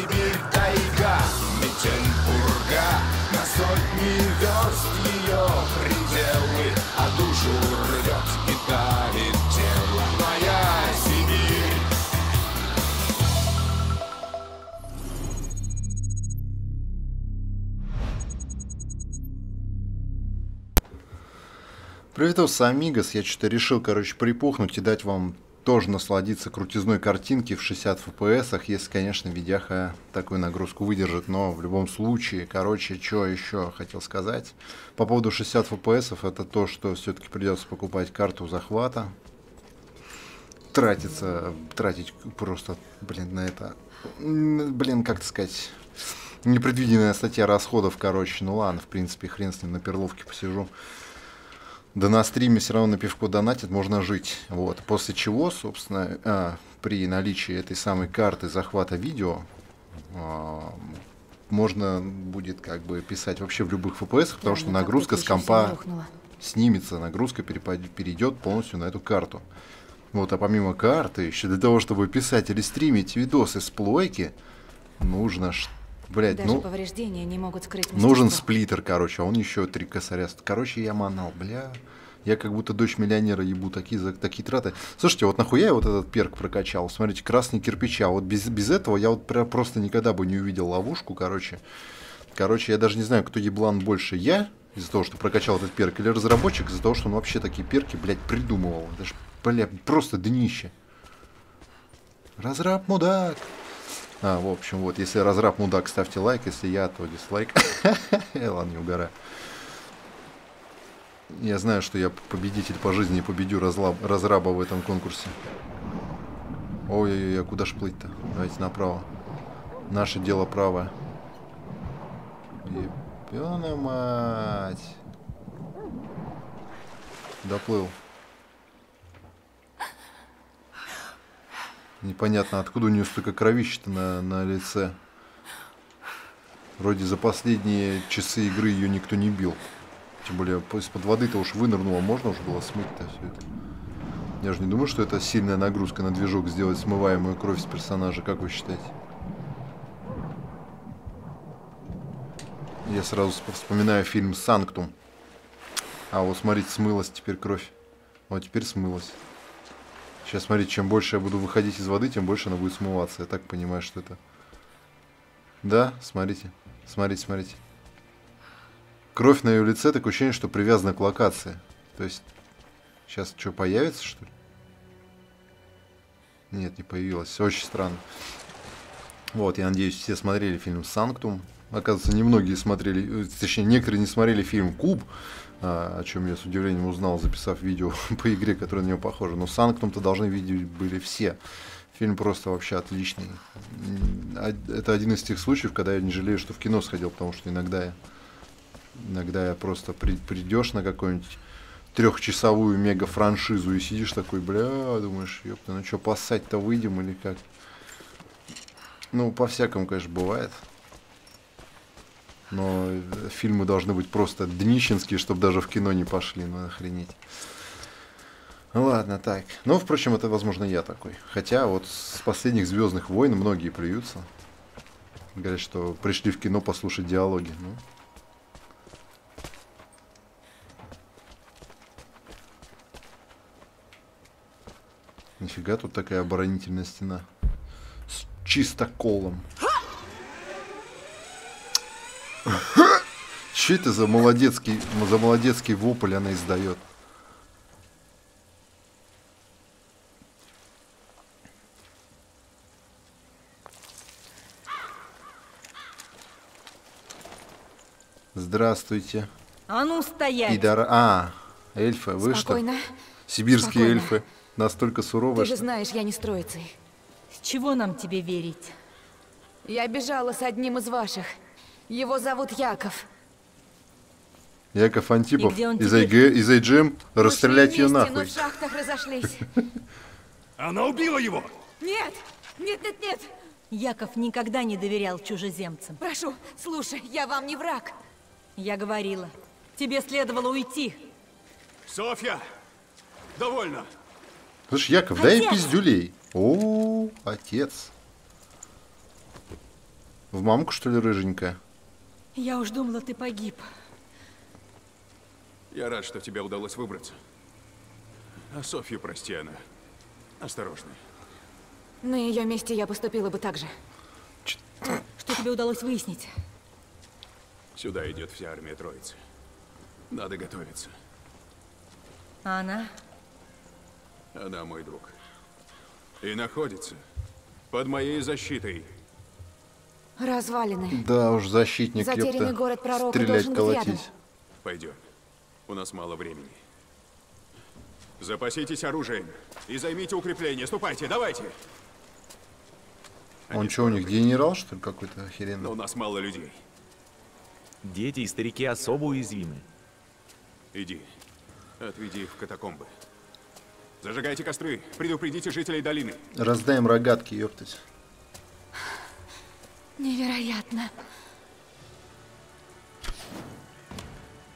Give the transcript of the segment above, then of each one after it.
Сибирь, тайга, метель, пурга На сотни верст ее пределы А душу рвет и давит тело Моя Сибирь Приветос, амигос. Я что-то решил, короче, припухнуть и дать вам тоже насладиться крутизной картинки в 60 FPS, если, конечно, видяха такую нагрузку выдержит, но в любом случае, короче, что еще хотел сказать. По поводу 60 FPS, это то, что все-таки придется покупать карту захвата, тратиться, тратить просто, блин, на это, блин, как сказать, непредвиденная статья расходов, короче, ну ладно, в принципе, хрен с ним, на перловке посижу. Да на стриме все равно на пивко донатит, можно жить. Вот. После чего, собственно, а, при наличии этой самой карты захвата видео, а, можно будет как бы писать вообще в любых FPS, потому что нагрузка с компа снимется, нагрузка перейдет полностью на эту карту. Вот, а помимо карты, еще для того, чтобы писать или стримить видосы с плойки, нужно, ш- блядь, Даже ну, повреждения не могут скрыть Нужен сплиттер, короче, а он еще три косаря. Короче, я манал, бля. Я как будто дочь миллионера ебу такие, за такие траты. Слушайте, вот нахуя я вот этот перк прокачал? Смотрите, красный кирпича. Вот без, без этого я вот прям просто никогда бы не увидел ловушку, короче. Короче, я даже не знаю, кто еблан больше, я из-за того, что прокачал этот перк, или разработчик из-за того, что он вообще такие перки, блядь, придумывал. Это ж, бля, просто днище. Разраб мудак. А, в общем, вот, если разраб мудак, ставьте лайк, если я, то дизлайк. Ладно, не угораю. Я знаю, что я победитель по жизни и победю разлаб- разраба в этом конкурсе. Ой-ой-ой, а куда ж плыть-то? Давайте направо. Наше дело правое. Ебёна мать. Доплыл. Непонятно, откуда у нее столько кровища-то на, на лице. Вроде за последние часы игры ее никто не бил. Тем более по- из-под воды-то уж вынырнула, можно уже было смыть-то все это. Я же не думаю, что это сильная нагрузка на движок сделать смываемую кровь с персонажа, как вы считаете? Я сразу всп- вспоминаю фильм «Санктум». А вот смотрите, смылась теперь кровь. Вот теперь смылась. Сейчас смотрите, чем больше я буду выходить из воды, тем больше она будет смываться. Я так понимаю, что это... Да, смотрите. Смотрите, смотрите. Кровь на ее лице, такое ощущение, что привязана к локации. То есть, сейчас что, появится, что ли? Нет, не появилась. Очень странно. Вот, я надеюсь, все смотрели фильм «Санктум». Оказывается, немногие смотрели, э, точнее, некоторые не смотрели фильм «Куб», о чем я с удивлением узнал, записав видео по игре, которая на него похожа. Но «Санктум»-то должны видеть были все. Фильм просто вообще отличный. А- Это один из тех случаев, когда я не жалею, что в кино сходил, потому что иногда я, иногда я просто при, придешь на какую-нибудь трехчасовую мега-франшизу и сидишь такой, бля, думаешь, ёпта, ну что, поссать-то выйдем или как? Ну, по-всякому, конечно, бывает. Но фильмы должны быть просто днищенские, чтобы даже в кино не пошли, ну охренеть. Ну Ладно, так. Ну, впрочем, это, возможно, я такой. Хотя вот с последних Звездных войн многие плюются. Говорят, что пришли в кино послушать диалоги. Ну, Нифига тут такая оборонительная стена. С чистоколом. Че это за молодецкий, за молодецкий вопль она издает? Здравствуйте. А ну стоять! Пидора... А, эльфы, вы что? Спокойно. Сибирские Спокойно. эльфы настолько суровые, Ты же что... знаешь, я не с троицей. С чего нам тебе верить? Я бежала с одним из ваших. Его зовут Яков. Яков Антипов из, теперь? АГ, из IGM расстрелять ее нахуй. но в шахтах разошлись. Она убила его! Нет! Нет, нет, нет! Яков никогда не доверял чужеземцам. Прошу, слушай, я вам не враг. Я говорила, тебе следовало уйти. Софья! Довольно! Слушай, Яков, дай Отец! пиздюлей. О, отец. В мамку, что ли, рыженькая? Я уж думала, ты погиб. Я рад, что тебе удалось выбраться. А Софью прости, она осторожная. На ее месте я поступила бы так же. Что тебе удалось выяснить? Сюда идет вся армия Троицы. Надо готовиться. А она? Она мой друг. И находится под моей защитой. Развалины. Да уж, защитник, Затерянный ёпта. город пророка Стрелять, должен быть рядом. колотить. Пойдем. У нас мало времени. Запаситесь оружием и займите укрепление. Ступайте, давайте. Он что, у них генерал, что ли, какой-то Но охеренный? у нас мало людей. Дети и старики особо уязвимы. Иди. Отведи их в катакомбы. Зажигайте костры. Предупредите жителей долины. Раздаем рогатки, ёптать. Невероятно.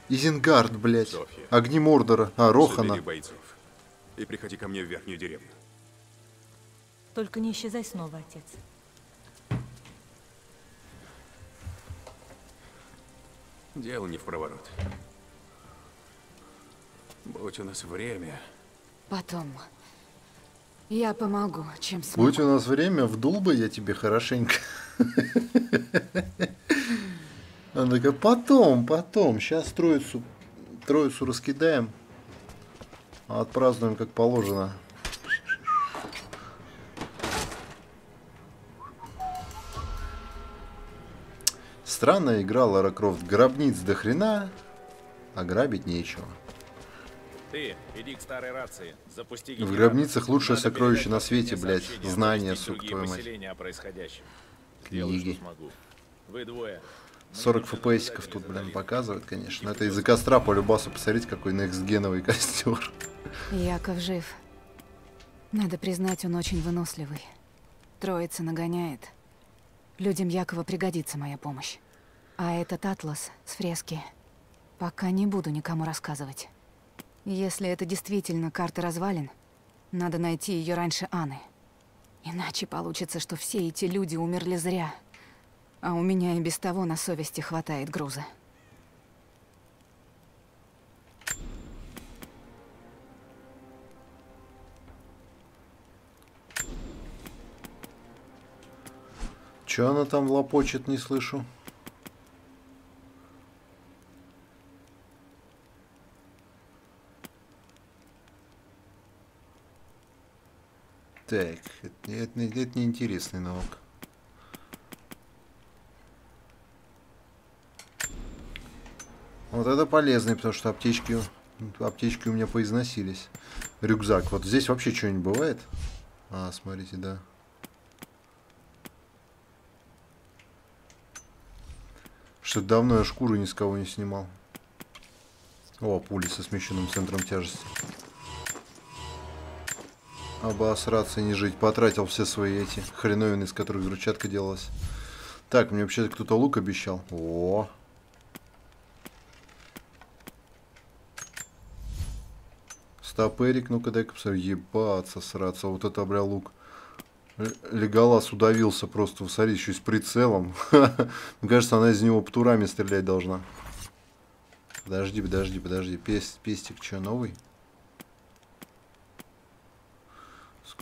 Изенгард, блядь. Софья. Огни Мордора. А, Рохана. Бойцов. И приходи ко мне в верхнюю деревню. Только не исчезай снова, отец. Дело не в проворот. Будь у нас время. Потом. Я помогу, чем смогу. Будь у нас время, вдул бы я тебе хорошенько. Она такая, потом, потом, сейчас троицу, троицу раскидаем, а отпразднуем как положено. Странная игра Лара Крофт. Гробниц до хрена, а грабить нечего. Ты, иди к старой рации, запусти В гробницах лучшее Надо сокровище на свете, блядь. Знания, сука, твою мать. поселения о происходящем. Книги. что смогу. Вы двое. 40 фпсиков тут, блин, показывают, конечно. Но это из-за костра по любасу. Посмотрите, какой некстгеновый костер. Яков жив. Надо признать, он очень выносливый. Троица нагоняет. Людям Якова пригодится моя помощь. А этот атлас с фрески пока не буду никому рассказывать. Если это действительно карта развалин, надо найти ее раньше Анны. Иначе получится, что все эти люди умерли зря. А у меня и без того на совести хватает груза. Че она там лопочет, не слышу. Так, это, это, это неинтересный навык. Вот это полезный, потому что аптечки, аптечки у меня поизносились. Рюкзак. Вот здесь вообще что-нибудь бывает? А, смотрите, да. Что давно я шкуру ни с кого не снимал. О, пули со смещенным центром тяжести. Обосраться и не жить. Потратил все свои эти хреновины, из которых взрывчатка делалась. Так, мне вообще кто-то лук обещал. О. Стопэрик, ну-ка дай-ка посмотрю. Ебаться, сраться. Вот это, бля, лук. Леголас удавился просто, смотри, еще и с прицелом. Мне кажется, она из него птурами стрелять должна. Подожди, подожди, подожди. Пес- пестик что, новый?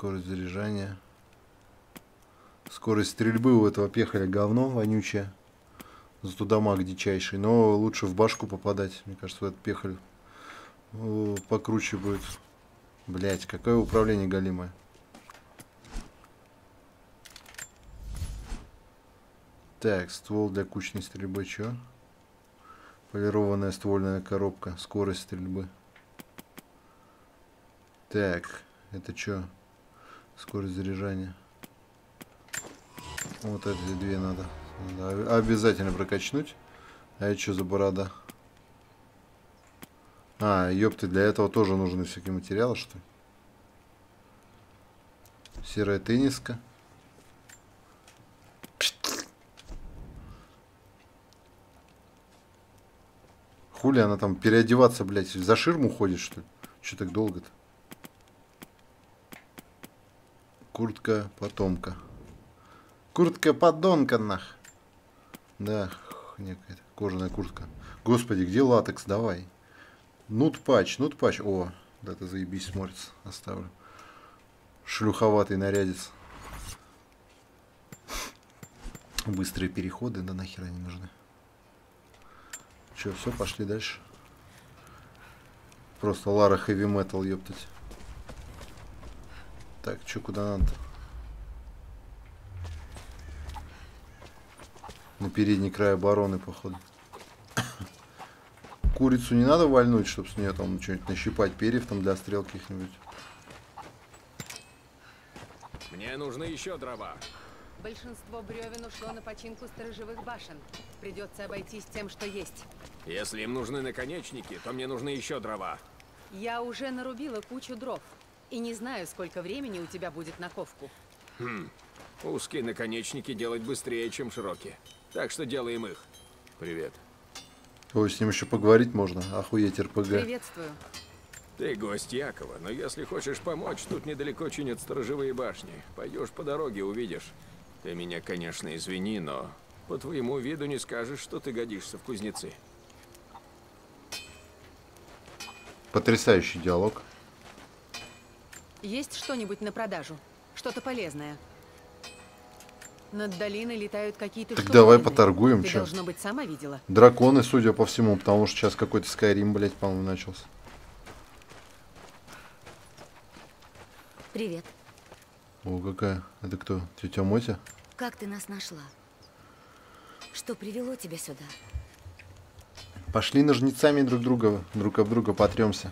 Скорость заряжания. Скорость стрельбы у этого пехаля говно вонючее. Зато дамаг дичайший. Но лучше в башку попадать. Мне кажется, этот пехаль э, покруче будет. Блять, какое управление галимое. Так, ствол для кучной стрельбы, чё? Полированная ствольная коробка, скорость стрельбы. Так, это чё? Скорость заряжания. Вот эти две надо. Надо обязательно прокачнуть. А это что за борода? А, ёпты, для этого тоже нужны всякие материалы, что ли? Серая тенниска. Хули она там переодеваться, блядь, за ширму ходит, что ли? Че так долго-то? Куртка потомка. Куртка подонка, нах. Да, какая-то. Кожаная куртка. Господи, где латекс? Давай. Нут патч, нут патч. О, да ты заебись смотрится. Оставлю. Шлюховатый нарядец. Быстрые переходы, да нахер они нужны. Че, все, пошли дальше. Просто Лара Хэви Метал, ёптать. Так, что куда надо? На передний край обороны, походу. Курицу не надо вальнуть, чтобы с нее там что-нибудь нащипать, перьев там для стрел каких-нибудь. Мне нужны еще дрова. Большинство бревен ушло на починку сторожевых башен. Придется обойтись тем, что есть. Если им нужны наконечники, то мне нужны еще дрова. Я уже нарубила кучу дров. И не знаю, сколько времени у тебя будет на ковку. Узкие наконечники делать быстрее, чем широкие. Так что делаем их. Привет. Ой, с ним еще поговорить можно. Охуеть РПГ. Приветствую. Ты гость Якова, но если хочешь помочь, тут недалеко чинят сторожевые башни. Пойдешь по дороге, увидишь. Ты меня, конечно, извини, но по твоему виду не скажешь, что ты годишься в кузнецы. Потрясающий диалог. Есть что-нибудь на продажу? Что-то полезное? Над долиной летают какие-то Так давай поторгуем, Ты, чё? должно быть, сама видела. Драконы, судя по всему, потому что сейчас какой-то Скайрим, блядь, по-моему, начался. Привет. О, какая. Это кто? Тетя Мотя? Как ты нас нашла? Что привело тебя сюда? Пошли ножницами друг друга, друг об друга потремся.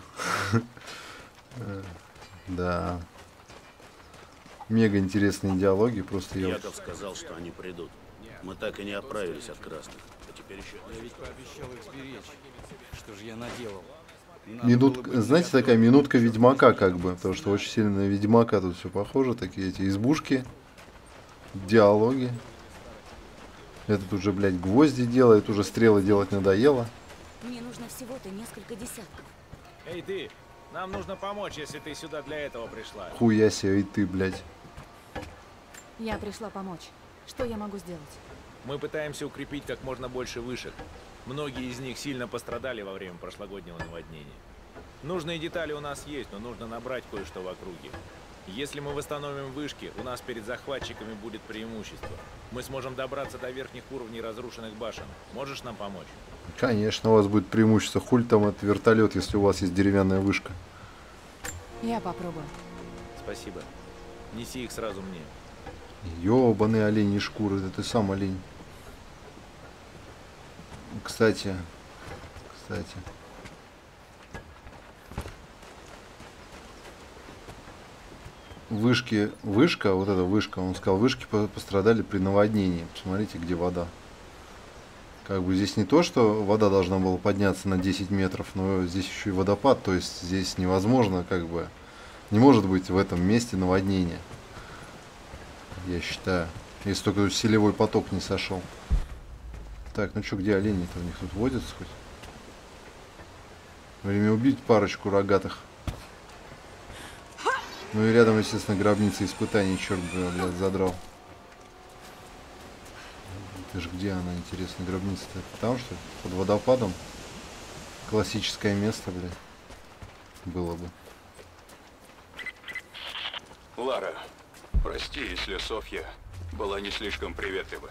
Да. Мега интересные диалоги, просто я... Яков сказал, что они придут. Мы так и не оправились от красных. А теперь еще... Я ведь пообещал их сберечь. Что же я наделал? Минут, знаете, такая минутка Ведьмака, как бы, потому что очень сильно на Ведьмака тут все похоже, такие эти избушки, диалоги. Этот уже, блядь, гвозди делает, уже стрелы делать надоело. Мне нужно всего-то несколько десятков. Эй ты, нам нужно помочь, если ты сюда для этого пришла. Хуя себе, и ты, блядь. Я пришла помочь. Что я могу сделать? Мы пытаемся укрепить как можно больше вышек. Многие из них сильно пострадали во время прошлогоднего наводнения. Нужные детали у нас есть, но нужно набрать кое-что в округе. Если мы восстановим вышки, у нас перед захватчиками будет преимущество. Мы сможем добраться до верхних уровней разрушенных башен. Можешь нам помочь? Конечно, у вас будет преимущество. Хуль там это вертолет, если у вас есть деревянная вышка. Я попробую. Спасибо. Неси их сразу мне. Ёбаные оленьи шкуры, это ты сам олень. Кстати, кстати. Вышки, вышка, вот эта вышка, он сказал, вышки по- пострадали при наводнении. Посмотрите, где вода. Как бы здесь не то, что вода должна была подняться на 10 метров, но здесь еще и водопад, то есть здесь невозможно, как бы, не может быть в этом месте наводнения я считаю. Если только селевой поток не сошел. Так, ну что, где олени-то у них тут водятся хоть? Время убить парочку рогатых. Ну и рядом, естественно, гробница испытаний, черт бы, блядь, задрал. Ты ж где она, интересно, гробница-то? Там, что ли? Под водопадом? Классическое место, блядь. Было бы. Лара, прости, если Софья была не слишком приветлива.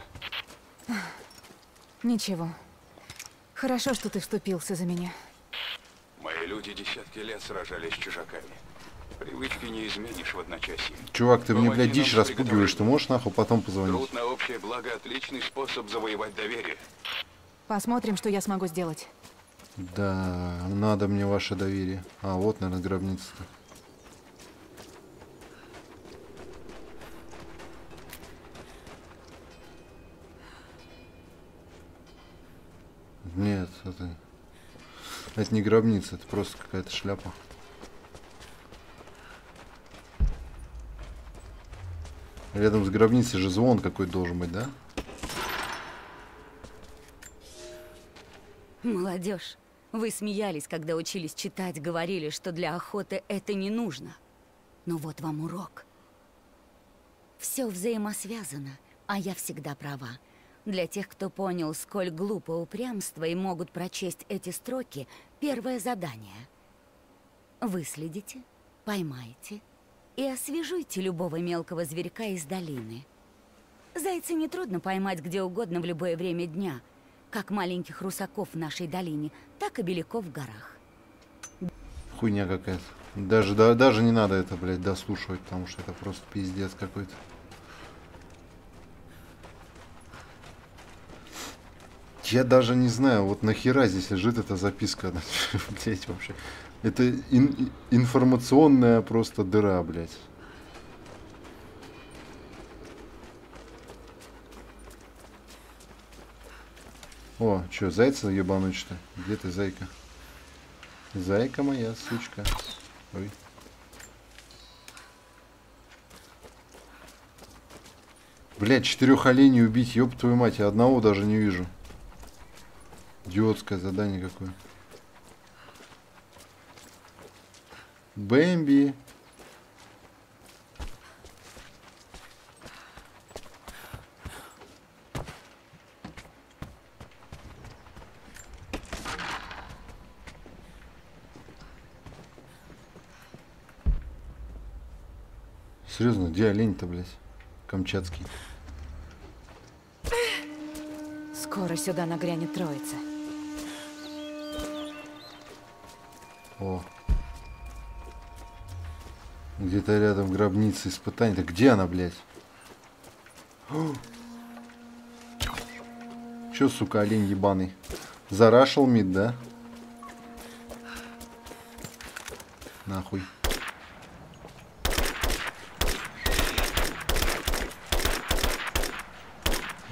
Ничего. Хорошо, что ты вступился за меня. Мои люди десятки лет сражались с чужаками. Привычки не изменишь в одночасье. Чувак, ты мне, блядь, дичь распугиваешь. Ты можешь нахуй потом позвонить? Труд на общее благо – отличный способ завоевать доверие. Посмотрим, что я смогу сделать. Да, надо мне ваше доверие. А, вот, наверное, гробница-то. Нет, это... Это не гробница, это просто какая-то шляпа. Рядом с гробницей же звон какой должен быть, да? Молодежь, вы смеялись, когда учились читать, говорили, что для охоты это не нужно. Но вот вам урок. Все взаимосвязано, а я всегда права. Для тех, кто понял, сколь глупо упрямство и могут прочесть эти строки, первое задание. Выследите, поймайте и освежуйте любого мелкого зверька из долины. Зайца нетрудно поймать где угодно в любое время дня, как маленьких русаков в нашей долине, так и беляков в горах. Хуйня какая-то. Даже, да, даже не надо это, блядь, дослушивать, потому что это просто пиздец какой-то. Я даже не знаю, вот нахера здесь лежит эта записка, блядь, вообще. Это ин- информационная просто дыра, блядь. О, что, зайца ебануть что? Где ты, зайка? Зайка моя, сучка. Ой. Блять, четырех оленей убить, ёб твою мать, я одного даже не вижу. Идиотское задание какое. Бэмби. Серьезно, где олень-то, блядь? Камчатский. Скоро сюда нагрянет троица. О. Где-то рядом гробница испытаний. Да где она, блядь? О! Чё, сука, олень ебаный? Зарашил мид, да? Нахуй.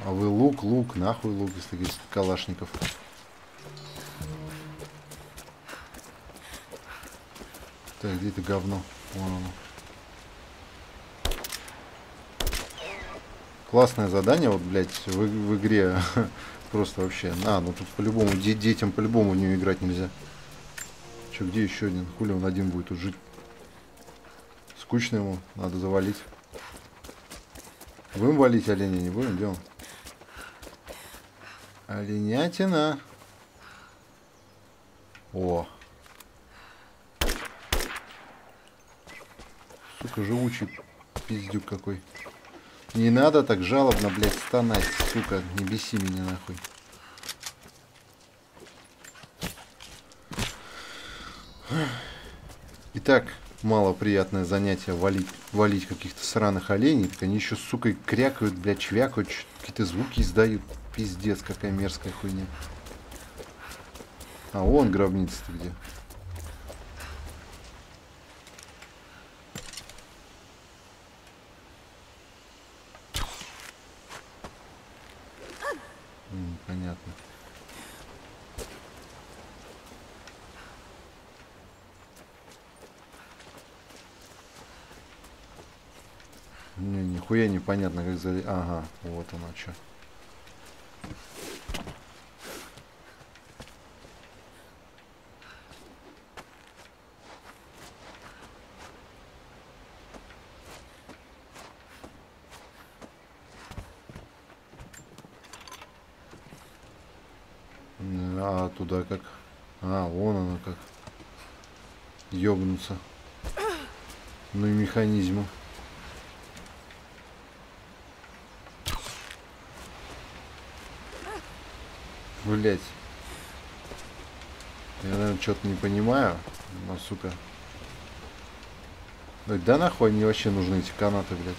А вы лук, лук, нахуй лук из таких калашников. Так, где это говно? Вон оно. Классное задание, вот, блядь, в, в игре. Просто вообще. А, ну тут по-любому, де детям по-любому в нее играть нельзя. Че, где еще один? Хули он один будет тут жить? Скучно ему, надо завалить. Будем валить оленя, не будем, делать. Оленятина. О. Сука, живучий пиздюк какой. Не надо так жалобно, блядь, стонать, сука. Не беси меня нахуй. Итак, малоприятное занятие валить, валить каких-то сраных оленей. Так они еще, сука, крякают, блядь, чвякают, какие-то звуки издают. Пиздец, какая мерзкая хуйня. А, вон гробница-то где. М, понятно. Не, нихуя непонятно, как залезть. Ага, вот оно что. А туда как? А, вон оно как. Ёбнуться. Ну и механизмы. Блять. Я, наверное, что-то не понимаю. Но, сука. Да, да нахуй они вообще нужны, эти канаты, блядь.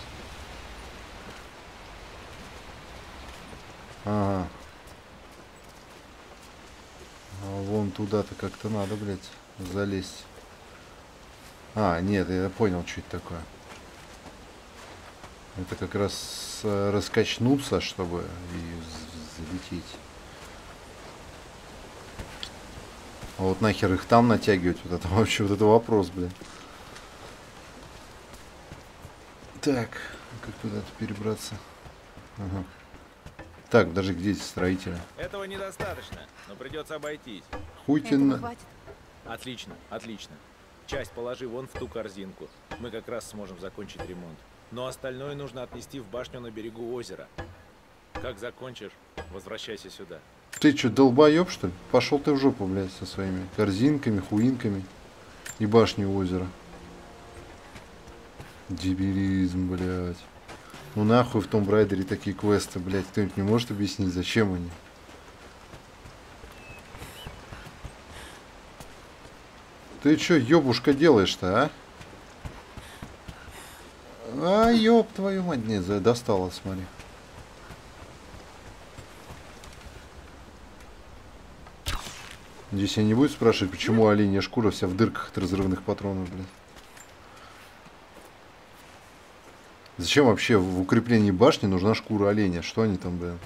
Ага. А вон туда-то как-то надо, блядь, залезть. А, нет, я понял, что это такое. Это как раз э, раскачнуться, чтобы и залететь. А вот нахер их там натягивать, вот это вообще, вот это вопрос, блин. Так, как туда перебраться? Ага. Так, даже где эти строители? Этого недостаточно, но придется обойтись. Хуйтин. Отлично, отлично. Часть положи вон в ту корзинку. Мы как раз сможем закончить ремонт. Но остальное нужно отнести в башню на берегу озера. Как закончишь, возвращайся сюда. Ты что, долбоеб, что ли? Пошел ты в жопу, блядь, со своими корзинками, хуинками и башней озера. Дебилизм, блядь. Ну нахуй в том Брайдере такие квесты, блядь. Кто-нибудь не может объяснить, зачем они? Ты чё, ёбушка, делаешь-то, а? А, ёб твою мать, не, достала, смотри. Здесь я не буду спрашивать, почему оленья шкура вся в дырках от разрывных патронов, блядь. Зачем вообще в укреплении башни нужна шкура оленя? Что они там, блин?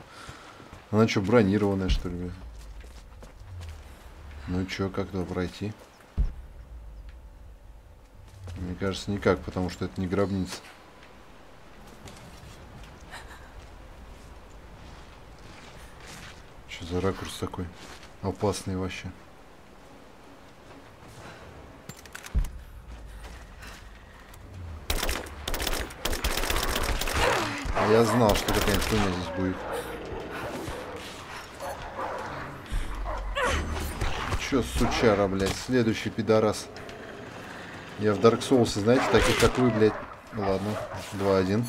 Она что, бронированная, что ли, блин? Ну чё, как туда пройти? Мне кажется, никак, потому что это не гробница. Что за ракурс такой? Опасный вообще. А я знал, что какая-нибудь хуйня здесь будет. Чё, сучара, блядь, следующий пидорас. Я в Dark Souls, знаете, таких как вы, блядь. Ну Ладно, 2-1.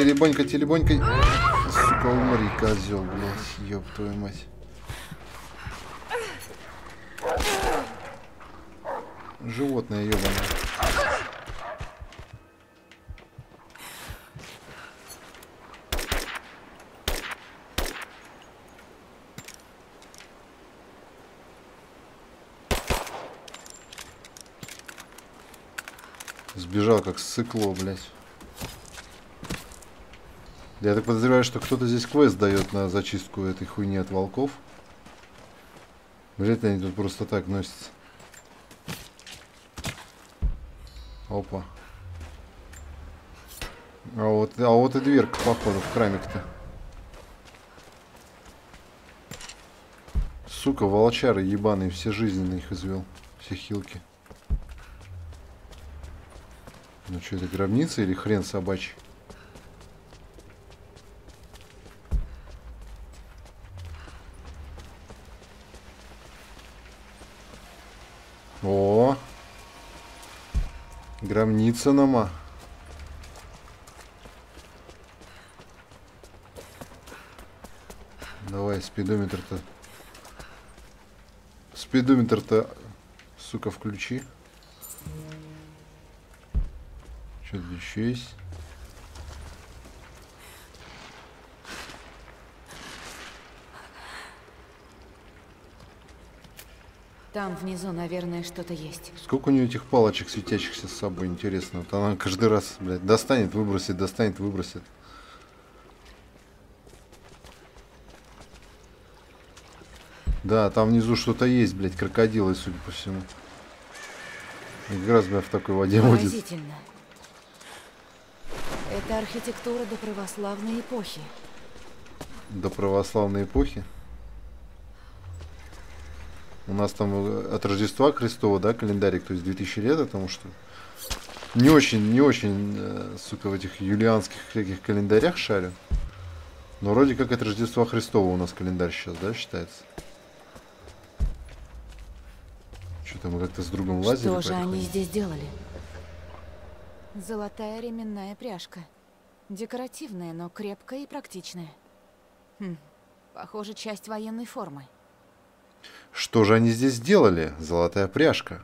Телебонька, телебонька. Сука, умри, козел, блядь. Ёб твою мать. Животное ебаное. Сбежал как сыкло, блядь. Я так подозреваю, что кто-то здесь квест дает на зачистку этой хуйни от волков. Вряд ли они тут просто так носятся. Опа. А вот, а вот и дверка, походу, в крамик-то. Сука, волчары ебаные, все жизненно их извел. Все хилки. Ну что, это гробница или хрен собачий? О, гробница нама. Давай, спидометр-то. Спидометр-то, сука, включи. Что-то еще есть. Там внизу, наверное, что-то есть. Сколько у нее этих палочек светящихся с собой, интересно. Вот она каждый раз, блядь, достанет, выбросит, достанет, выбросит. Да, там внизу что-то есть, блядь, крокодилы, судя по всему. Как раз, блядь, в такой воде. Поразительно. Это архитектура до православной эпохи. До православной эпохи. У нас там э, от Рождества Христова, да, календарик, то есть 2000 лет, потому что не очень, не очень, э, сука, в этих юлианских всяких календарях шарю. Но вроде как от Рождества Христова у нас календарь сейчас, да, считается? Что-то мы как-то с другом лазили. Что же они здесь делали? Золотая ременная пряжка. Декоративная, но крепкая и практичная. Хм, похоже, часть военной формы. Что же они здесь делали? Золотая пряжка.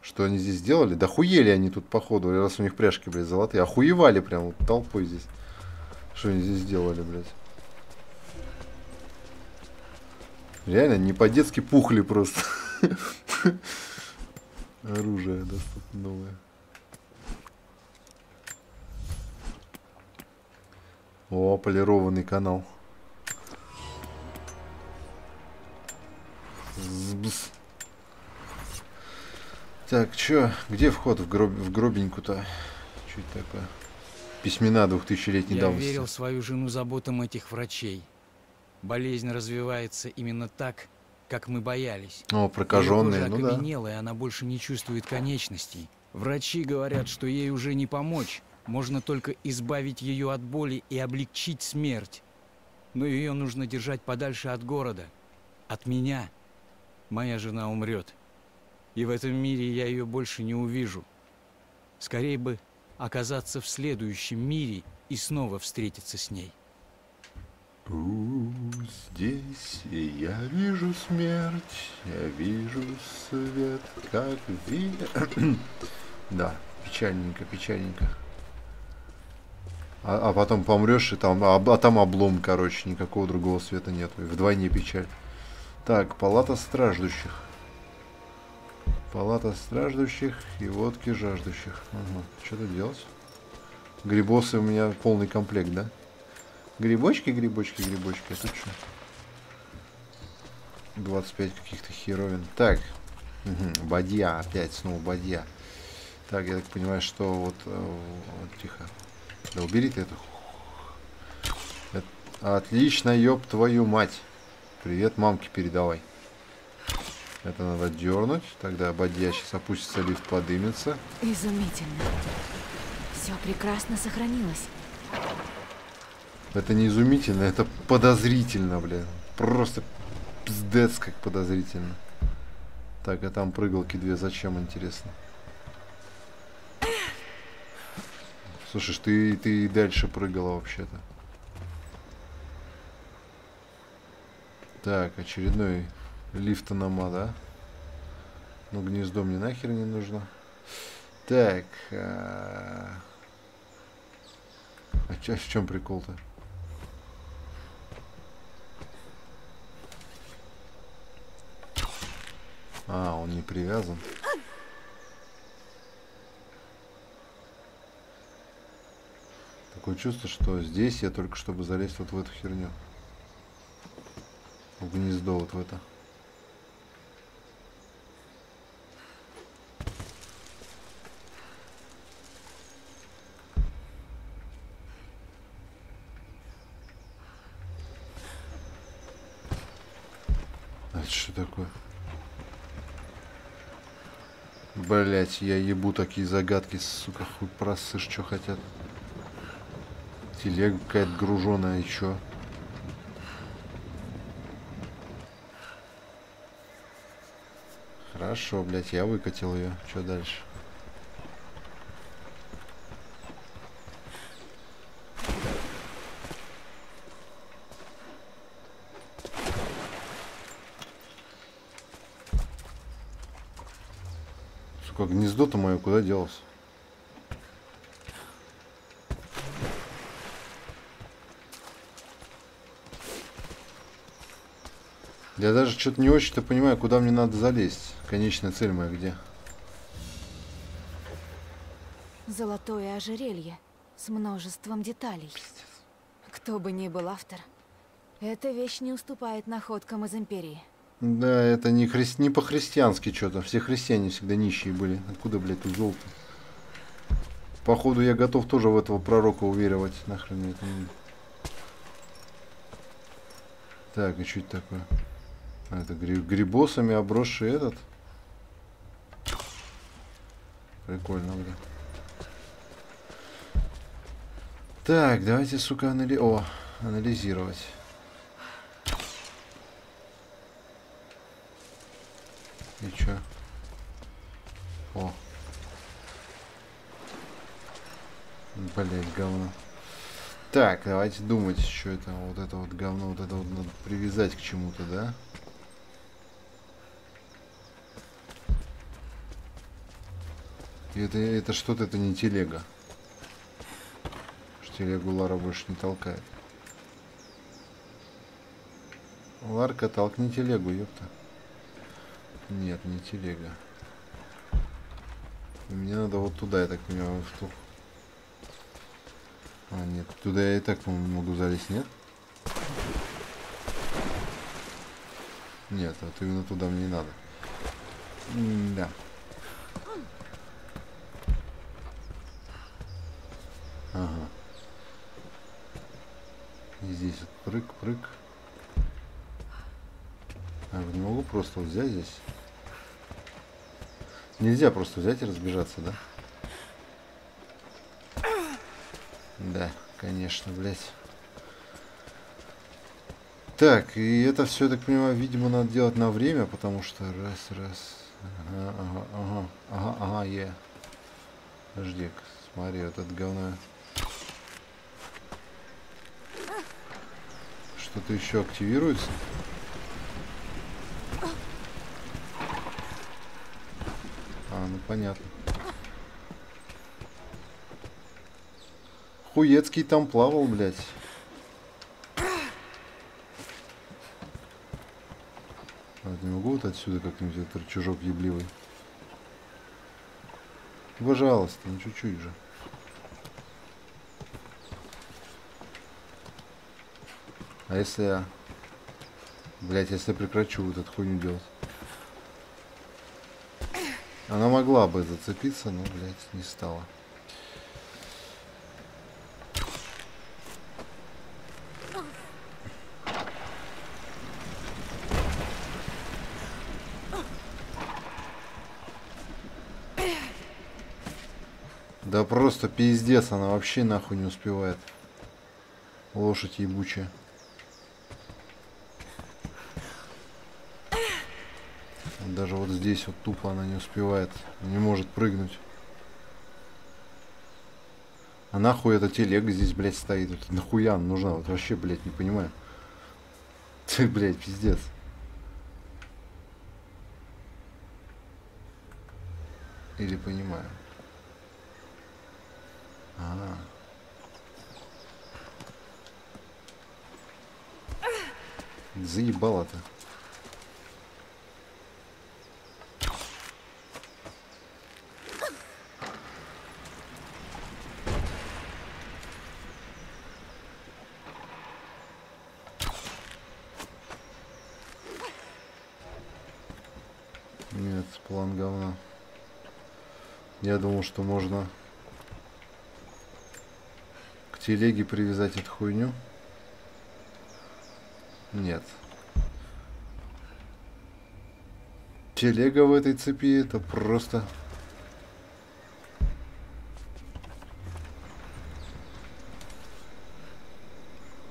Что они здесь делали? Да хуели они тут, походу, раз у них пряжки, блядь, золотые. Охуевали прям вот толпой здесь. Что они здесь делали, блядь? Реально, не по-детски пухли просто. Оружие доступно новое. О, полированный канал. Збс. Так, чё, где вход в, гроб, в гробеньку-то? Это такое? Письмена двухтысячелетней Я давности. верил в свою жену заботам этих врачей. Болезнь развивается именно так, как мы боялись. О, прокаженные, ну да. и она больше не чувствует конечностей. Врачи говорят, что ей уже не помочь. Можно только избавить ее от боли и облегчить смерть. Но ее нужно держать подальше от города. От меня. Моя жена умрет. И в этом мире я ее больше не увижу. Скорее бы оказаться в следующем мире и снова встретиться с ней. У, Здесь я вижу смерть, я вижу свет, как ви... Да, печальненько, печальненько. А, а потом помрешь, и там, а, а там облом, короче, никакого другого света нет. И вдвойне печаль. Так, палата страждущих. Палата страждущих и водки жаждущих. Ага. Что тут делать? Грибосы у меня полный комплект, да? Грибочки, грибочки, грибочки. А тут что? 25 каких-то херовин. Так. Угу. Бадья. Опять снова бадья. Так, я так понимаю, что вот... э, вот, тихо. Да убери ты эту. Это- Отлично, ёб твою мать. Привет мамке передавай. Это надо дернуть. Тогда бадья сейчас опустится, лифт подымется. Изумительно. Все прекрасно сохранилось. Это не изумительно, это подозрительно, блин. Просто пиздец как подозрительно. Так, а там прыгалки две, зачем, интересно? Слушай, ты, ты и дальше прыгала вообще-то. Так, очередной лифтонома, да? Ну, гнездо мне нахер не нужно. Так. А, а в чем прикол-то? А, он не привязан. Такое чувство, что здесь я только чтобы залезть вот в эту херню. В гнездо вот в это. А что такое? Блять, я ебу такие загадки, сука, хуй просышь, что хотят. Телега какая-то груженая, и чё? Хорошо, блять, я выкатил ее. Что дальше? Сука, гнездо-то мое куда делось? Я даже что-то не очень-то понимаю, куда мне надо залезть. Конечная цель моя где? Золотое ожерелье с множеством деталей. Кто бы ни был автор, эта вещь не уступает находкам из Империи. Да, это не, хри... не по-христиански что-то. Все христиане всегда нищие были. Откуда, блядь, тут золото? Походу, я готов тоже в этого пророка уверовать. Нахрен мне это не... Так, и что это такое? Это гри- грибосами обросший этот. Прикольно, бля. Так, давайте, сука, анали... О, анализировать. И чё? О. Блять, говно. Так, давайте думать, что это вот это вот говно, вот это вот надо привязать к чему-то, да? И это, это что-то, это не телега. Что телегу Лара больше не толкает. Ларка, толкни телегу, ёпта. Нет, не телега. Мне надо вот туда, я так понимаю, в ту. А, нет, туда я и так, могу залезть, нет? Нет, вот именно туда мне не надо. да. И здесь вот прыг-прыг. Так, не могу просто взять здесь. Нельзя просто взять и разбежаться, да? Да, конечно, блядь. Так, и это все, я так понимаю, видимо, надо делать на время, потому что раз, раз. Ага, ага, ага, ага, ага, е. Подожди, смотри, вот это говно. Что-то еще активируется? А, ну понятно. Хуецкий там плавал, блядь. А, не могу вот отсюда как-нибудь этот чужок ебливый. Пожалуйста, ну чуть-чуть же. А если я... Блять, если я прекращу вот эту хуйню делать? Она могла бы зацепиться, но, блядь, не стала. Да просто пиздец, она вообще нахуй не успевает. Лошадь ебучая. Даже вот здесь вот тупо она не успевает, не может прыгнуть. А нахуй эта телега здесь, блядь, стоит? Вот нахуя она нужна? Вот вообще, блядь, не понимаю. Ты, блядь, пиздец. Или понимаю. А. Заебало-то. Нет, Я думал, что можно к телеге привязать эту хуйню. Нет. Телега в этой цепи это просто...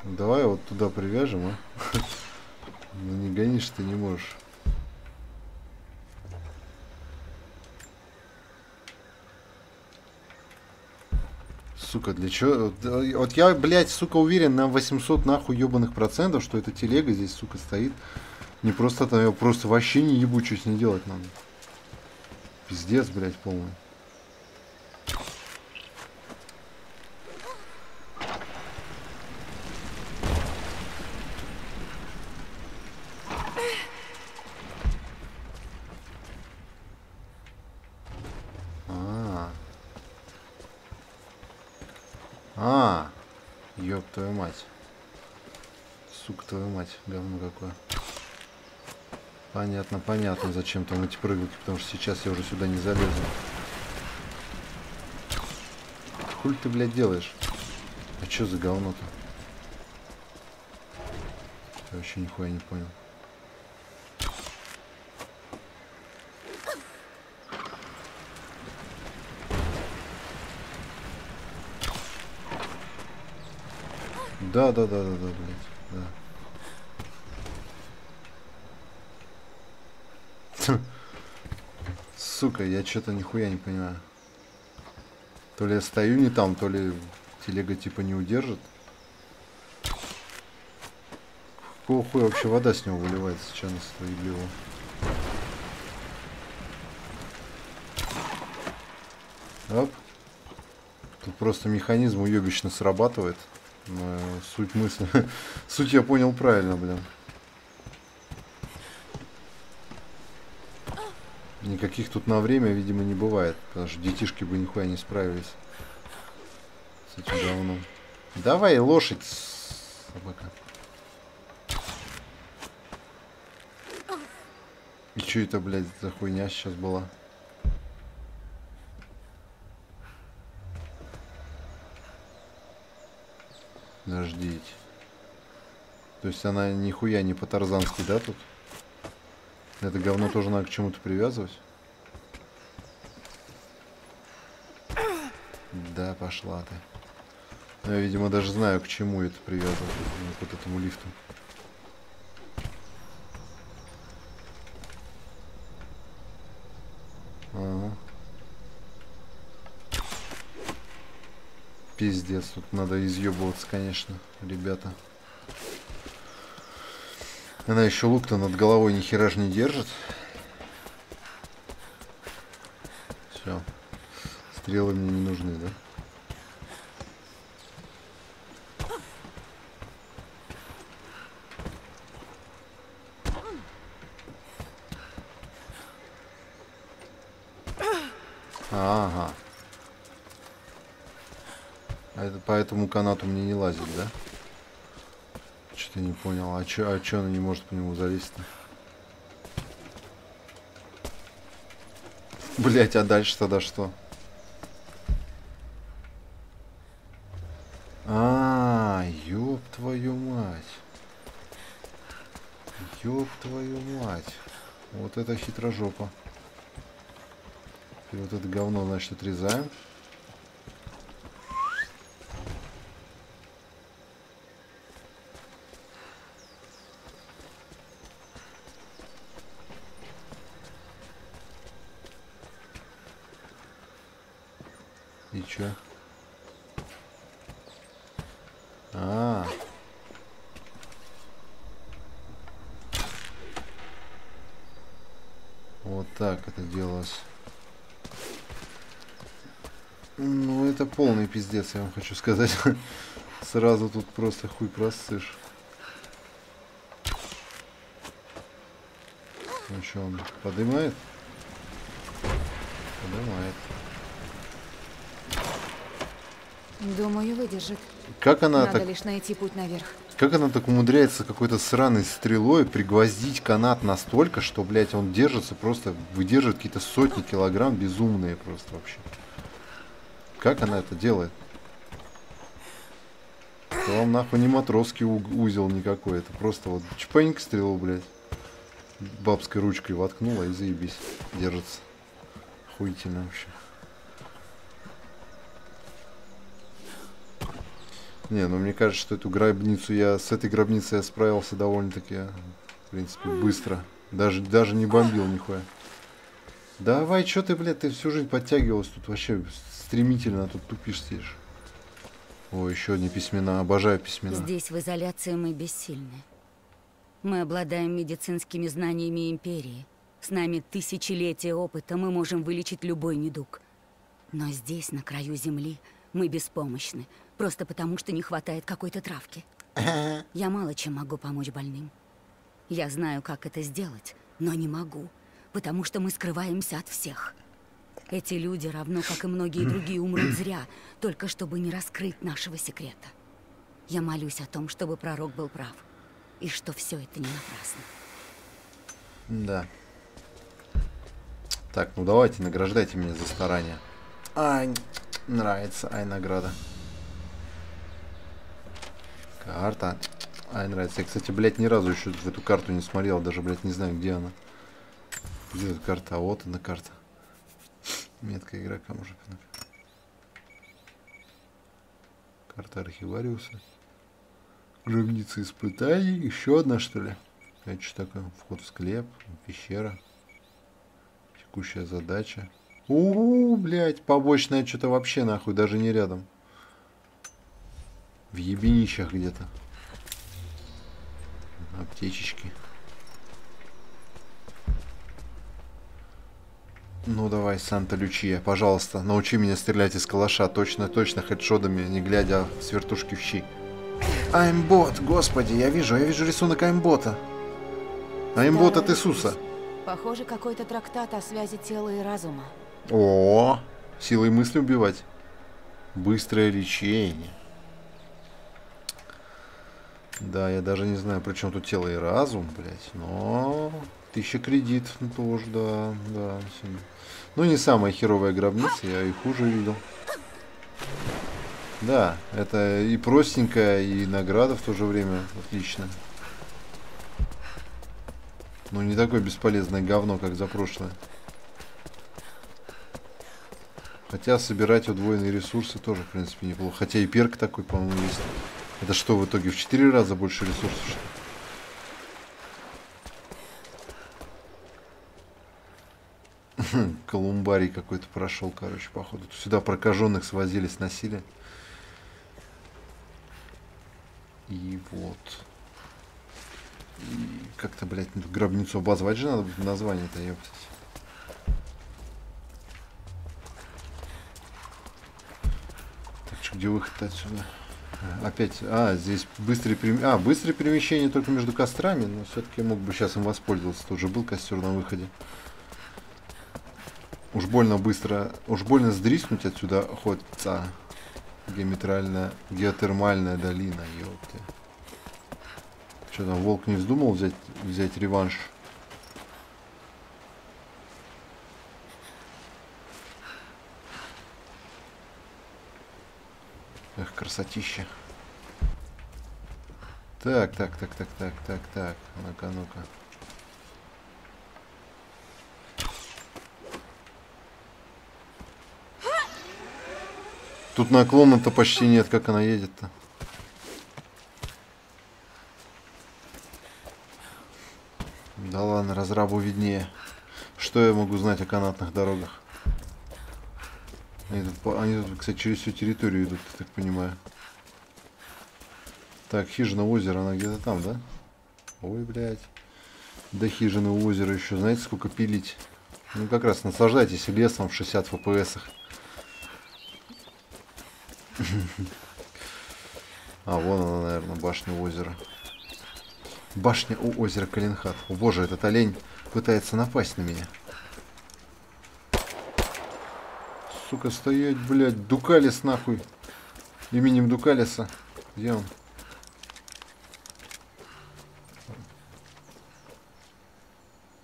Давай вот туда привяжем, а? Ну не гонишь, ты не можешь. Сука, для чего? Вот я, блядь, сука, уверен на 800 нахуй ебаных процентов, что эта телега здесь, сука, стоит. Не просто там, ее просто вообще не ебу, что с ней делать надо. Пиздец, блядь, полный. А. А, ёб твою мать. Сука твою мать, говно какое. Понятно, понятно, зачем там эти прыгалки, потому что сейчас я уже сюда не залезу. Хуль ты, блядь, делаешь? А чё за говно-то? Я вообще нихуя не понял. Да, да, да, да, да, блядь, да. Сука, я что-то нихуя не понимаю. То ли я стою не там, то ли телега типа не удержит. Какого хуя вообще вода с него выливается? Че она справедливо? Оп. Тут просто механизм уебично срабатывает. Но суть мысли. суть я понял правильно, блин. Никаких тут на время, видимо, не бывает. Потому что детишки бы нихуя не справились. С этим говном. Давай, лошадь, собака. И что это, блядь, за хуйня сейчас была? Подождите. То есть она нихуя не по-тарзански, да, тут? Это говно тоже надо к чему-то привязывать. Да, пошла ты. Ну, я, видимо, даже знаю, к чему это привязывать. к Вот этому лифту. Ага. Пиздец, тут надо изъебываться, конечно, ребята. Она еще лук-то над головой ни хера ж не держит. Все. Стрелы мне не нужны, да? Ага. А это по этому канату мне не лазить, да? Что-то не понял. А чё, а чё она не может по нему залезть-то? Блять, а дальше тогда что? А, ёб твою мать. Ёб твою мать. Вот это хитрожопа. И вот это говно, значит, отрезаем. И чё? А. Вот делалось. Ну, это полный пиздец, я вам хочу сказать. Сразу тут просто хуй просышь. Ну что, он поднимает? Поднимает. Думаю, выдержит. Как она Надо так... лишь найти путь наверх. Как она так умудряется какой-то сраной стрелой пригвоздить канат настолько, что, блядь, он держится просто, выдерживает какие-то сотни килограмм безумные просто вообще. Как она это делает? Это вам нахуй не матросский узел никакой, это просто вот чпеньк стрелу, блядь. Бабской ручкой воткнула и заебись. Держится. Охуительно вообще. Не, ну мне кажется, что эту гробницу я... С этой гробницей я справился довольно-таки, в принципе, быстро. Даже, даже не бомбил нихуя. Давай, что ты, блядь, ты всю жизнь подтягивалась тут вообще стремительно, а тут тупишь сидишь. О, еще одни письмена. Обожаю письмена. Здесь, в изоляции, мы бессильны. Мы обладаем медицинскими знаниями Империи. С нами тысячелетия опыта, мы можем вылечить любой недуг. Но здесь, на краю Земли, мы беспомощны, просто потому что не хватает какой-то травки. Я мало чем могу помочь больным. Я знаю, как это сделать, но не могу, потому что мы скрываемся от всех. Эти люди, равно как и многие другие, умрут зря, только чтобы не раскрыть нашего секрета. Я молюсь о том, чтобы пророк был прав, и что все это не напрасно. Да. Так, ну давайте, награждайте меня за старание. Ай, нравится, ай, награда. Карта. Ай, нравится. Я, кстати, блядь, ни разу еще в эту карту не смотрел. Даже, блядь, не знаю, где она. Где эта карта? А вот она карта. Метка игрока, может быть. Карта архивариуса. Гробница испытаний. Еще одна, что ли? Это что такое? Вход в склеп, пещера. Текущая задача. У, -у, блядь, побочное что-то вообще нахуй, даже не рядом. В ебенищах где-то. Аптечечки. Ну давай, Санта Лючия, пожалуйста, научи меня стрелять из калаша точно-точно хедшотами, не глядя с вертушки в щи. Аймбот, господи, я вижу, я вижу рисунок Аймбота. Аймбот от Иисуса. Похоже, какой-то трактат о связи тела и разума. О, силой мысли убивать. Быстрое лечение. Да, я даже не знаю, при чем тут тело и разум, блядь, но тысяча кредит ну, тоже, да, да. Ну, не самая херовая гробница, я и хуже видел. Да, это и простенькая, и награда в то же время отлично. Ну, не такое бесполезное говно, как за прошлое. Хотя собирать удвоенные ресурсы тоже, в принципе, неплохо. Хотя и перк такой, по-моему, есть. Это что, в итоге в 4 раза больше ресурсов, что? Колумбарий какой-то прошел, короче, походу. Сюда прокаженных свозили, сносили. И вот. И как-то, блядь, гробницу обозвать же надо будет название-то, ёптать. Так что где выход отсюда? А, Опять, а, здесь быстрое перем... а, быстрое перемещение только между кострами, но все-таки мог бы сейчас им воспользоваться. Тут же был костер на выходе. Уж больно быстро, уж больно сдриснуть отсюда охотится. Геометральная, геотермальная долина, ёпты. Что там, волк не вздумал взять, взять реванш? Эх, красотища. Так, так, так, так, так, так, так. Ну-ка, ну-ка. Тут наклона-то почти нет, как она едет-то. Да ладно, разрабу виднее. Что я могу знать о канатных дорогах? Они тут, они тут, кстати, через всю территорию идут, я так понимаю. Так, хижина озера, она где-то там, да? Ой, блядь. До хижины озера еще, знаете, сколько пилить? Ну, как раз наслаждайтесь лесом в 60 фпс. А, вон она, наверное, башня озера. Башня у озера Калинхат. О боже, этот олень пытается напасть на меня. Сука, стоять, блядь. Дукалис нахуй. Именем Дукалиса. Где он?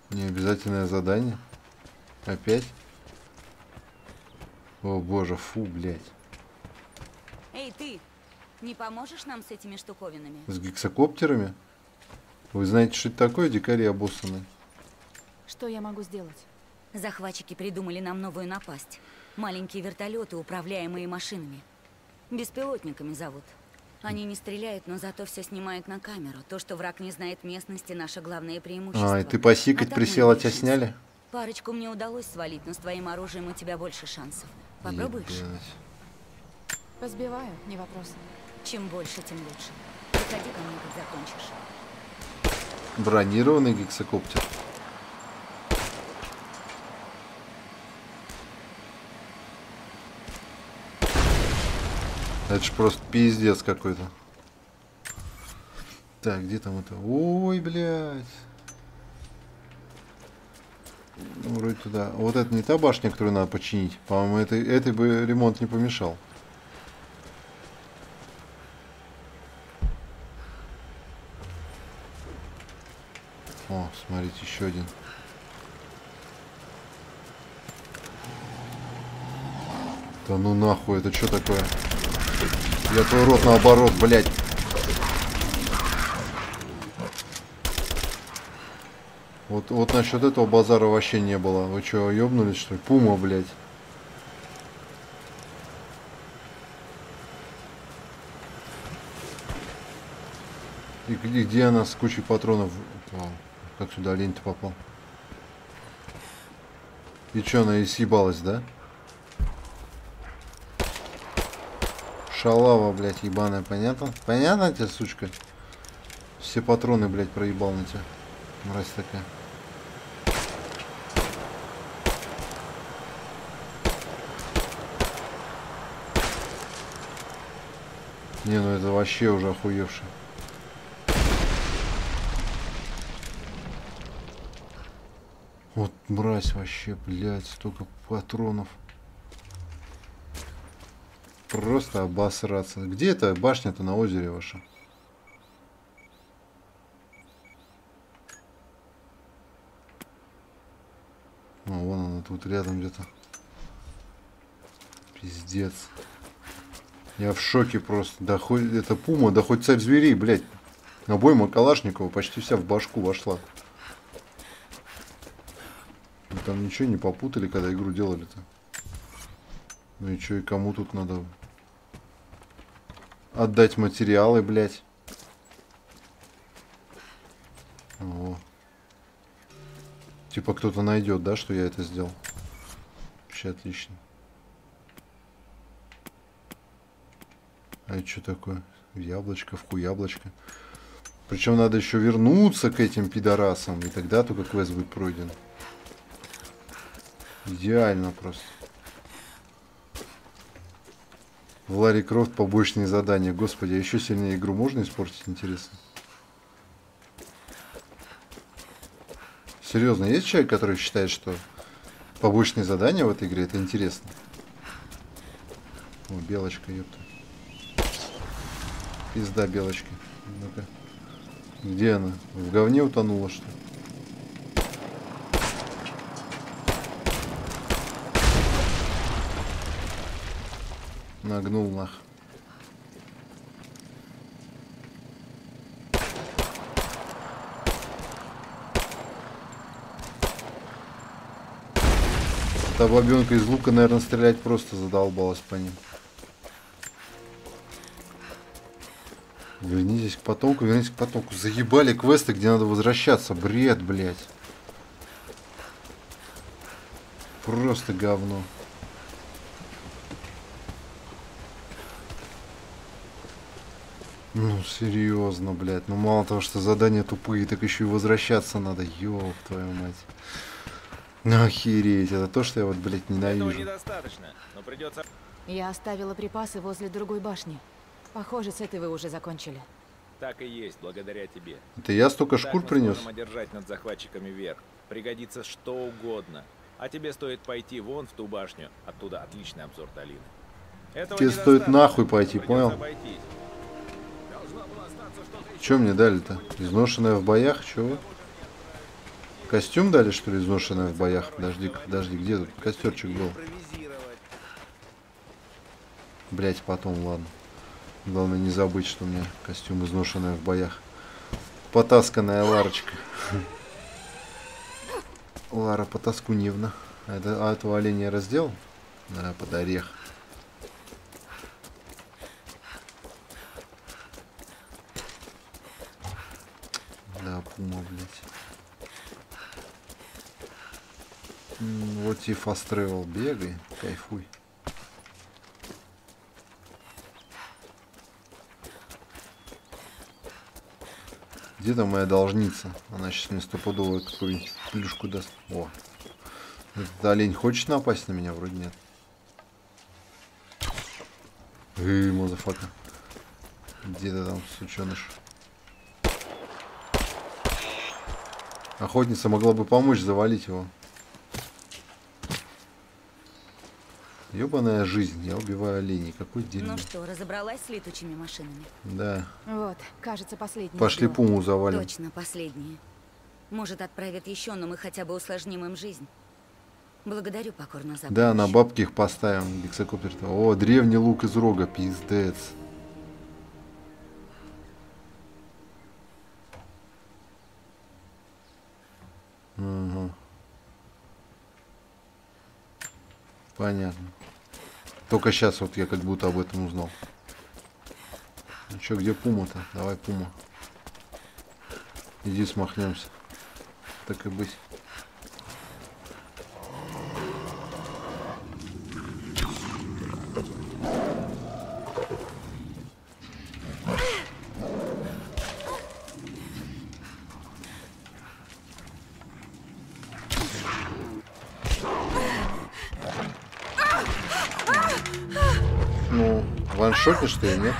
Необязательное задание. Опять? О боже, фу, блядь. Эй, ты, не поможешь нам с этими штуковинами? С гексокоптерами? Вы знаете, что это такое, дикари обоссанные? Что я могу сделать? Захватчики придумали нам новую напасть. Маленькие вертолеты, управляемые машинами. Беспилотниками зовут. Они не стреляют, но зато все снимают на камеру. То, что враг не знает местности, наше главное преимущество. А, и ты посикать А там присел, а тебя сняли? Парочку мне удалось свалить, но с твоим оружием у тебя больше шансов. Попробуешь? Ебать. Позбиваю, не вопрос. Чем больше, тем лучше. Приходи ко мне, как закончишь. Бронированный гексокоптер. Это ж просто пиздец какой-то. Так, где там это? Ой, блядь. Ну, вроде туда. Вот это не та башня, которую надо починить. По-моему, этой, этой бы ремонт не помешал. О, смотрите, еще один. Да ну нахуй, это что такое? Я твой рот наоборот, блядь. Вот, вот насчет этого базара вообще не было. Вы что, ёбнулись, что ли? Пума, блядь. И где, где она с кучей патронов? Вау, Как сюда олень-то попал? И что, она и съебалась, да? Шалава, блядь, ебаная, понятно? Понятно тебе, сучка? Все патроны, блядь, проебал на тебя. Мразь такая. Не, ну это вообще уже охуевший. Вот мразь вообще, блядь, столько патронов. Просто обосраться. Где эта башня-то на озере ваша? А, вон она тут рядом где-то. Пиздец. Я в шоке просто. Да хоть это пума, да хоть царь зверей, блядь. Обойма Калашникова почти вся в башку вошла. там ничего не попутали, когда игру делали-то. Ну и что, и кому тут надо отдать материалы, блядь? О. Типа кто-то найдет, да, что я это сделал? Вообще отлично. А это что такое? Яблочко, в яблочко. Причем надо еще вернуться к этим пидорасам, и тогда только квест будет пройден. Идеально просто. В Ларри Крофт побочные задания. Господи, а еще сильнее игру можно испортить, интересно? Серьезно, есть человек, который считает, что побочные задания в этой игре это интересно? О, белочка, ёпта. Пизда белочки. Ну-ка. Где она? В говне утонула, что ли? Нагнул нах. Та бабенка из лука, наверное, стрелять просто задолбалась по ним. Вернитесь к потоку, вернитесь к потоку. Заебали квесты, где надо возвращаться. Бред, блядь. Просто говно. Ну, серьезно, блядь. Ну, мало того, что задания тупые, так еще и возвращаться надо. Ёб твою мать. Ну, охереть. Это то, что я вот, блядь, ненавижу. Этого недостаточно, но придется... Я оставила припасы возле другой башни. Похоже, с этой вы уже закончили. Так и есть, благодаря тебе. Это я столько Так шкур мы принес. сможем одержать над захватчиками верх. Пригодится что угодно. А тебе стоит пойти вон в ту башню. Оттуда отличный обзор долины. Этого Тебе стоит нахуй пойти, понял? обойтись. Что мне дали-то? Изношенная в боях? Чего? Костюм дали, что ли, изношенная в боях? Подожди, подожди, где тут костерчик был? Блять, потом, ладно. Главное не забыть, что у меня костюм изношенная в боях. Потасканная Ларочка. Лара потаскуневна. А, это, а этого оленя раздел? Да, под орех. Да, пума, блядь. Вот и fast travel бегай, кайфуй. Где там моя должница? Она сейчас мне стопудово какую-нибудь плюшку даст. О. Этот олень хочет напасть на меня? Вроде нет. Эй, motherfucker. Где ты там, сученыш? Охотница могла бы помочь завалить его. Ёбаная жизнь, я убиваю оленей. Какой дерьмо. Ну что, разобралась с летучими машинами? Да. Вот, кажется, последний. Пошли сбил. пуму завалим. Точно, последние. Может, отправят еще, но мы хотя бы усложним им жизнь. Благодарю покорно за Да, на помощь. бабки их поставим. Гексакоптер. О, древний лук из рога, пиздец. Понятно. Только сейчас вот я как будто об этом узнал. Ну чё, где пума-то? Давай пума. Иди смахнемся. Так и быть. Ваншотишь что ли, нет?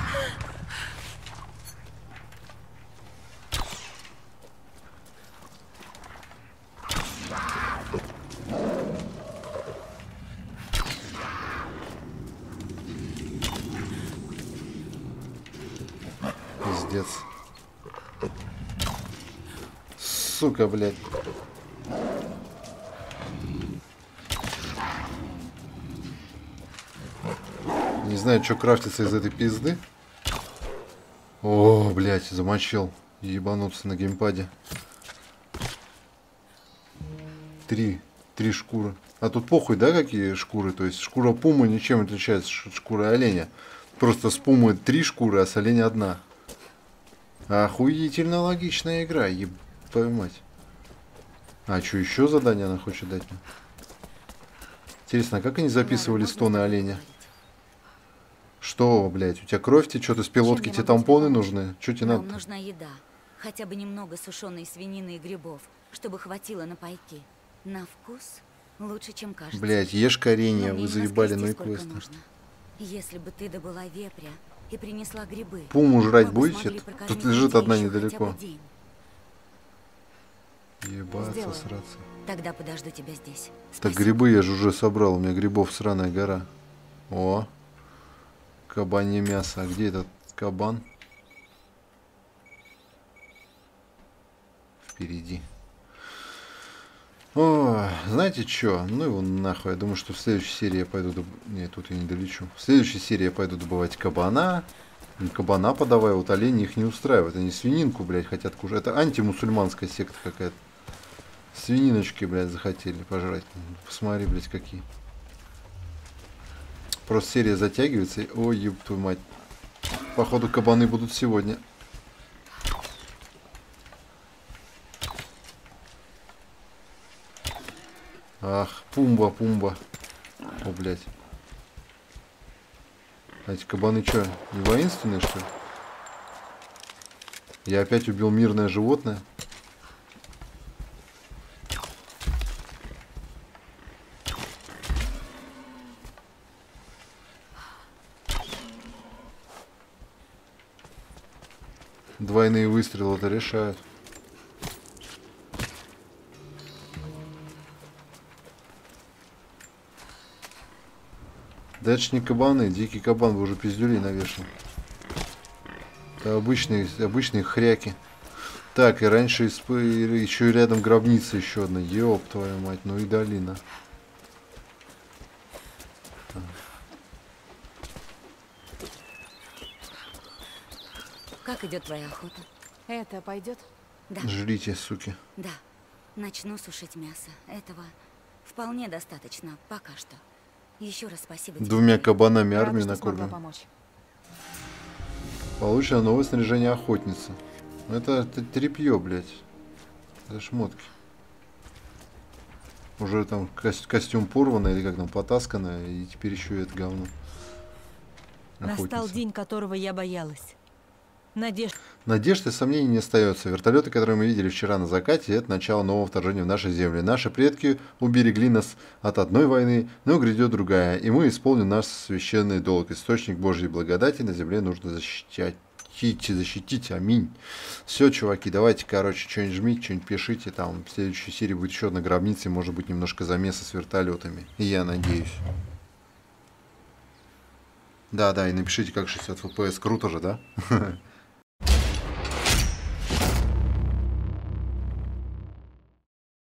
Пиздец. Сука, блядь. Знаю, что крафтится из этой пизды. О, блядь, замочил. Ебануться на геймпаде. Три. Три шкуры. А тут похуй, да, какие шкуры? То есть шкура пумы ничем отличается от шкуры оленя. Просто с пумы три шкуры, а с оленя одна. Охуительно логичная игра, еб мать. А что еще задание она хочет дать мне? Интересно, а как они записывали стоны оленя? Что, блядь, у тебя кровь течет из пилотки, тебе тампоны нужны? Что тебе Нам надо? нужна еда. Хотя бы немного сушеной свинины и грибов, чтобы хватило на пайки. На вкус лучше, чем кажется. Блядь, ешь коренья, вы заебали, раскрести, ну квесты. Если бы ты добыла вепря и принесла грибы, Пуму жрать будете? Тут лежит одна недалеко. Ебаться, Сделаю. сраться. Тогда подожду тебя здесь. Так грибы я же уже собрал, у меня грибов сраная гора. О, кабанье мясо. А где этот кабан? Впереди. О, знаете что? Ну его нахуй. Я думаю, что в следующей серии я пойду... доб- Нет, тут я не долечу. В следующей серии я пойду добывать кабана. Кабана подавай, вот олени их не устраивают. Они свининку, блядь, хотят кушать. Это антимусульманская секта какая-то. Свининочки, блядь, захотели пожрать. Посмотри, блядь, какие. Просто серия затягивается. и- Ой, еб твою мать. Походу кабаны будут сегодня. Ах, пумба, пумба. О, блядь. А эти кабаны что, не воинственные, что ли? Я опять убил мирное животное. Двойные выстрелы это решают. Да это не кабаны, дикий кабан, вы уже пиздюлей навешал. Это обычные, обычные хряки. Так, и раньше исп- еще и рядом гробница еще одна. Ёб твою мать, ну и долина. Как идет твоя охота? Это пойдет? Да. Жрите, суки. Да. Начну сушить мясо. Этого вполне достаточно пока что. Еще раз спасибо тебе. Двумя кабанами смогла накормим. помочь. Получено новое снаряжение охотницы. Ну, Это, это тряпье, блядь. Это шмотки. Уже там кос- костюм порвано или как там потаскано, и теперь еще и это говно. Настал Охотница. день, которого я боялась. Надежда. Надежд и сомнений не остается. Вертолеты, которые мы видели вчера на закате, это начало нового вторжения в наши земли. Наши предки уберегли нас от одной войны, но грядет другая, и мы исполним наш священный долг. Источник Божьей благодати на земле нужно защищать. Защитите, защитите, аминь. Все, чуваки, давайте, короче, что-нибудь жмите, что-нибудь пишите. Там в следующей серии будет еще одна гробница, и может быть немножко замеса с вертолетами. И я надеюсь. Да, да, и напишите, как 60 FPS. Круто же, да?